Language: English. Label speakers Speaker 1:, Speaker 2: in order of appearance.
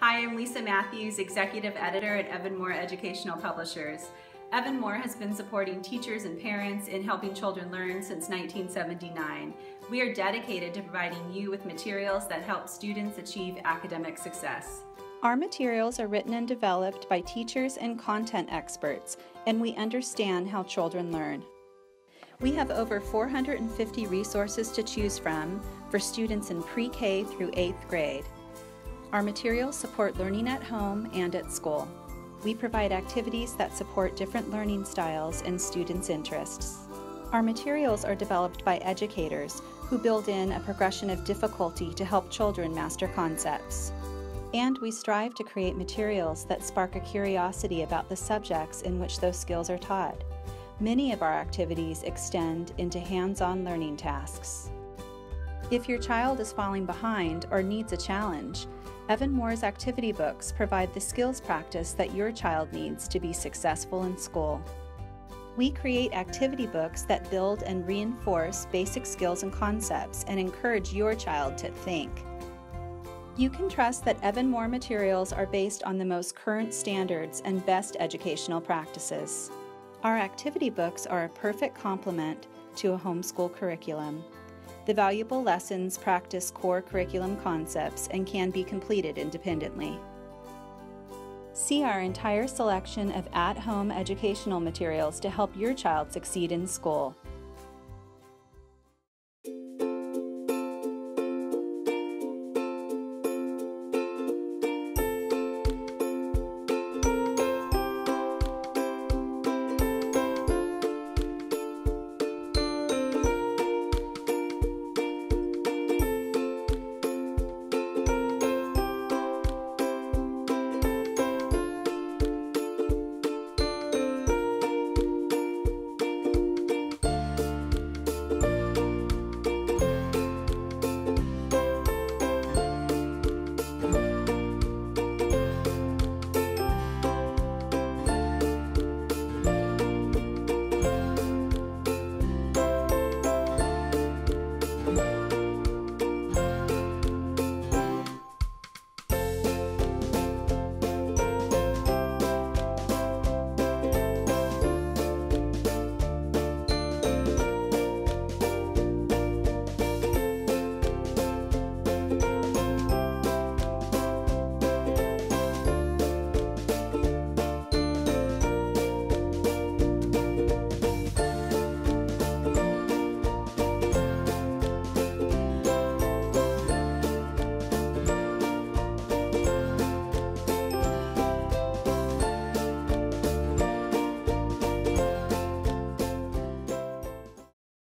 Speaker 1: Hi, I'm Lisa Matthews, Executive Editor at Evan-Moor Educational Publishers. Evan-Moor has been supporting teachers and parents in helping children learn since 1979. We are dedicated to providing you with materials that help students achieve academic success.
Speaker 2: Our materials are written and developed by teachers and content experts, and we understand how children learn. We have over 450 resources to choose from for students in pre-K through 8th grade. Our materials support learning at home and at school. We provide activities that support different learning styles and students' interests. Our materials are developed by educators who build in a progression of difficulty to help children master concepts. And we strive to create materials that spark a curiosity about the subjects in which those skills are taught. Many of our activities extend into hands-on learning tasks. If your child is falling behind or needs a challenge, Evan-Moor's activity books provide the skills practice that your child needs to be successful in school. We create activity books that build and reinforce basic skills and concepts and encourage your child to think. You can trust that Evan-Moor materials are based on the most current standards and best educational practices. Our activity books are a perfect complement to a homeschool curriculum. The valuable lessons practice core curriculum concepts and can be completed independently. See our entire selection of at-home educational materials to help your child succeed in school.